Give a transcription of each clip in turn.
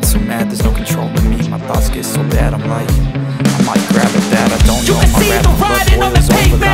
get so mad, there's no control in me. My thoughts get so bad, I'm like, I might grab it that I don't you know, my rap, the on boils over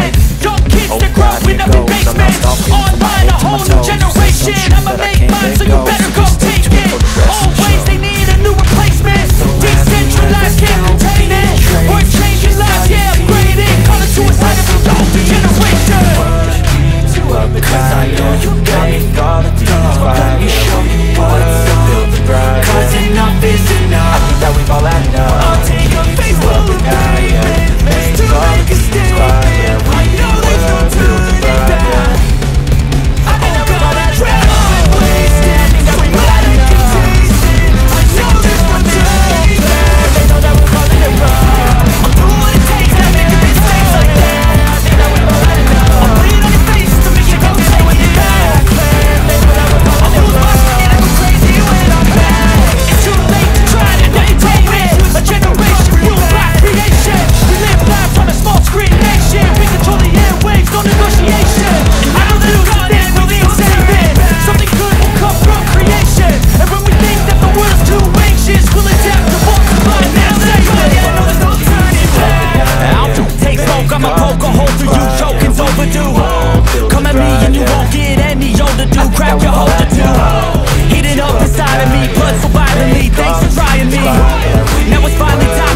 virally. Thanks for trying me. Now it's finally time.